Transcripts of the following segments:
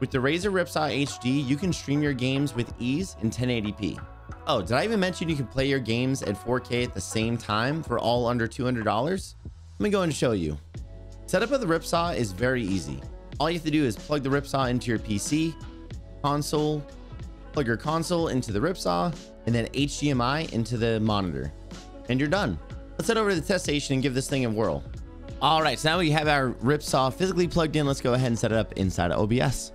With the Razer Ripsaw HD, you can stream your games with ease in 1080p. Oh, did I even mention you can play your games at 4K at the same time for all under $200? Let me go and show you. Setup of the Ripsaw is very easy. All you have to do is plug the Ripsaw into your PC, console, plug your console into the Ripsaw, and then HDMI into the monitor. And you're done. Let's head over to the test station and give this thing a whirl. All right, so now we have our Ripsaw physically plugged in. Let's go ahead and set it up inside of OBS.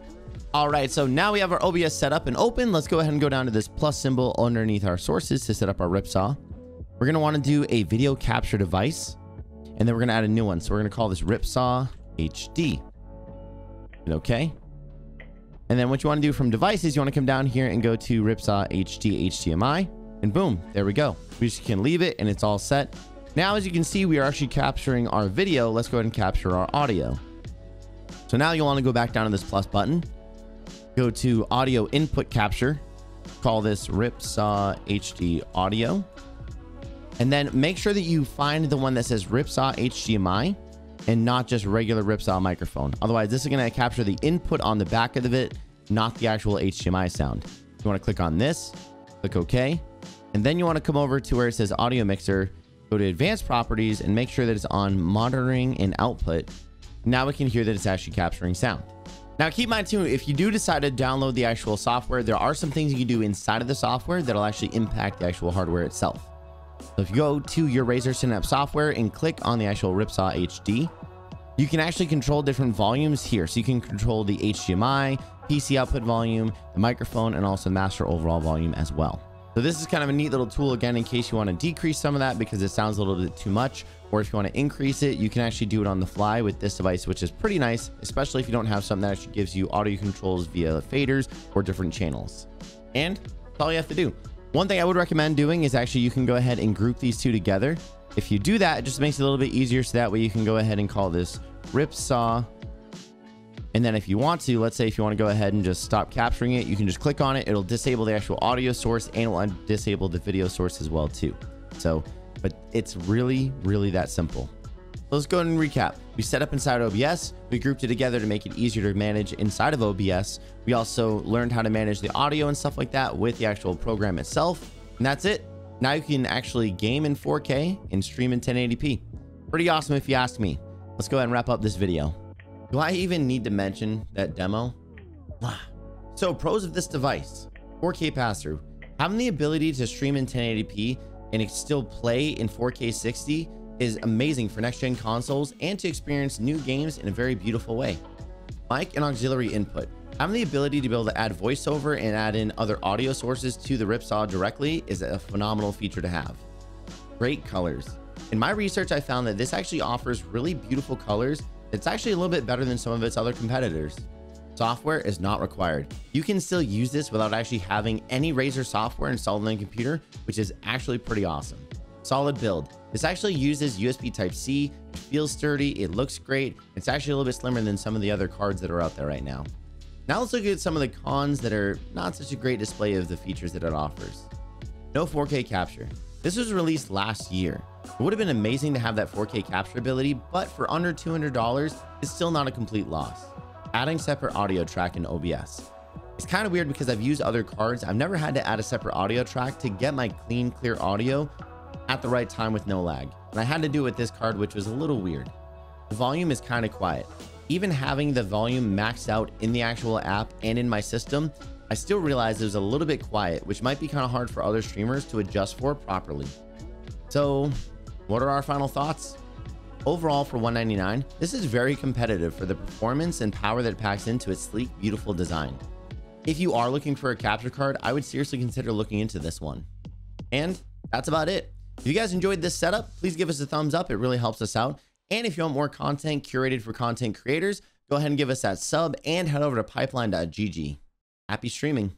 All right, so now we have our OBS set up and open. Let's go ahead and go down to this plus symbol underneath our sources to set up our Ripsaw. We're gonna wanna do a video capture device, and then we're gonna add a new one. So we're gonna call this Ripsaw HD. Okay. And then what you wanna do from devices, you wanna come down here and go to Ripsaw HD HDMI, and boom, there we go. We just can leave it and it's all set. Now, as you can see, we are actually capturing our video. Let's go ahead and capture our audio. So now you'll want to go back down to this plus button, go to audio input capture, call this Ripsaw HD audio, and then make sure that you find the one that says Ripsaw HDMI and not just regular Ripsaw microphone. Otherwise, this is going to capture the input on the back of it, not the actual HDMI sound. You want to click on this, click OK, and then you want to come over to where it says audio mixer go to advanced properties and make sure that it's on monitoring and output. Now we can hear that it's actually capturing sound. Now keep in mind too, if you do decide to download the actual software, there are some things you can do inside of the software that'll actually impact the actual hardware itself. So if you go to your Razer Synapse software and click on the actual Ripsaw HD, you can actually control different volumes here. So you can control the HDMI, PC output volume, the microphone, and also master overall volume as well. So this is kind of a neat little tool again in case you want to decrease some of that because it sounds a little bit too much or if you want to increase it you can actually do it on the fly with this device which is pretty nice especially if you don't have something that actually gives you audio controls via faders or different channels and that's all you have to do one thing I would recommend doing is actually you can go ahead and group these two together if you do that it just makes it a little bit easier so that way you can go ahead and call this Ripsaw and then if you want to, let's say if you want to go ahead and just stop capturing it, you can just click on it. It'll disable the actual audio source and it will disable the video source as well too. So, but it's really, really that simple. let's go ahead and recap. We set up inside OBS. We grouped it together to make it easier to manage inside of OBS. We also learned how to manage the audio and stuff like that with the actual program itself. And that's it. Now you can actually game in 4K and stream in 1080p. Pretty awesome if you ask me. Let's go ahead and wrap up this video. Do I even need to mention that demo? So pros of this device, 4K pass-through, having the ability to stream in 1080p and it still play in 4K 60 is amazing for next-gen consoles and to experience new games in a very beautiful way. Mic and auxiliary input. Having the ability to be able to add voiceover and add in other audio sources to the Ripsaw directly is a phenomenal feature to have. Great colors. In my research, I found that this actually offers really beautiful colors it's actually a little bit better than some of its other competitors. Software is not required. You can still use this without actually having any Razer software installed on the computer, which is actually pretty awesome. Solid build. This actually uses USB Type-C, feels sturdy, it looks great. It's actually a little bit slimmer than some of the other cards that are out there right now. Now let's look at some of the cons that are not such a great display of the features that it offers. No 4K capture. This was released last year. It would have been amazing to have that 4K capture ability, but for under $200, it's still not a complete loss. Adding separate audio track in OBS. It's kind of weird because I've used other cards. I've never had to add a separate audio track to get my clean, clear audio at the right time with no lag. And I had to do it with this card, which was a little weird. The volume is kind of quiet. Even having the volume maxed out in the actual app and in my system, I still realized it was a little bit quiet, which might be kind of hard for other streamers to adjust for properly. So what are our final thoughts? Overall for 199, this is very competitive for the performance and power that it packs into its sleek, beautiful design. If you are looking for a capture card, I would seriously consider looking into this one. And that's about it. If you guys enjoyed this setup, please give us a thumbs up. It really helps us out. And if you want more content curated for content creators, go ahead and give us that sub and head over to pipeline.gg. Happy streaming.